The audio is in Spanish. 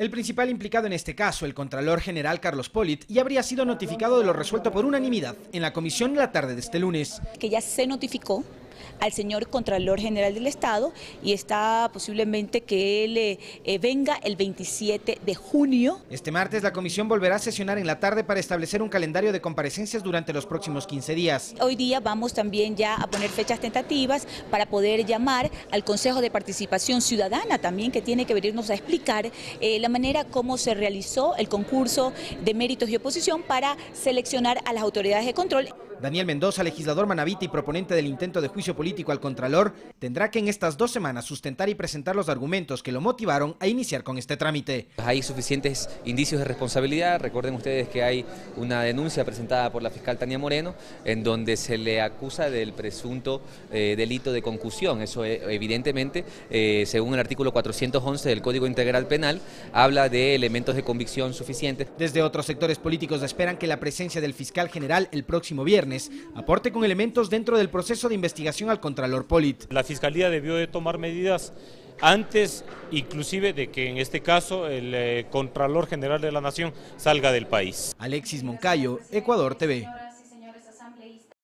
El principal implicado en este caso, el Contralor General Carlos Polit, ya habría sido notificado de lo resuelto por unanimidad en la comisión la tarde de este lunes. Que ya se notificó al señor Contralor General del Estado y está posiblemente que él eh, eh, venga el 27 de junio. Este martes la comisión volverá a sesionar en la tarde para establecer un calendario de comparecencias durante los próximos 15 días. Hoy día vamos también ya a poner fechas tentativas para poder llamar al Consejo de Participación Ciudadana también que tiene que venirnos a explicar eh, la manera como se realizó el concurso de méritos y oposición para seleccionar a las autoridades de control. Daniel Mendoza, legislador manavita y proponente del intento de juicio político al Contralor, tendrá que en estas dos semanas sustentar y presentar los argumentos que lo motivaron a iniciar con este trámite. Hay suficientes indicios de responsabilidad. Recuerden ustedes que hay una denuncia presentada por la fiscal Tania Moreno en donde se le acusa del presunto eh, delito de concusión. Eso eh, evidentemente, eh, según el artículo 411 del Código Integral Penal, habla de elementos de convicción suficientes. Desde otros sectores políticos esperan que la presencia del fiscal general el próximo viernes aporte con elementos dentro del proceso de investigación al Contralor Polit. La Fiscalía debió de tomar medidas antes inclusive de que en este caso el eh, Contralor General de la Nación salga del país. Alexis Moncayo, Ecuador TV.